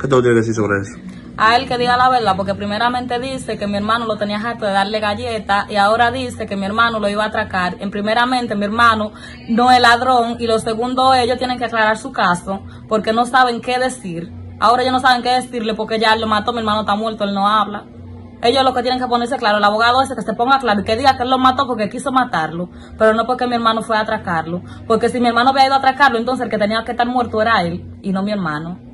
¿Qué tú tienes que decir sobre eso? a él que diga la verdad, porque primeramente dice que mi hermano lo tenía harto de darle galletas y ahora dice que mi hermano lo iba a atracar. En primeramente mi hermano no es ladrón y lo segundo ellos tienen que aclarar su caso porque no saben qué decir. Ahora ellos no saben qué decirle porque ya lo mató, mi hermano está muerto, él no habla. Ellos lo que tienen que ponerse claro, el abogado ese que se ponga claro y que diga que él lo mató porque quiso matarlo, pero no porque mi hermano fue a atracarlo. Porque si mi hermano había ido a atracarlo, entonces el que tenía que estar muerto era él y no mi hermano.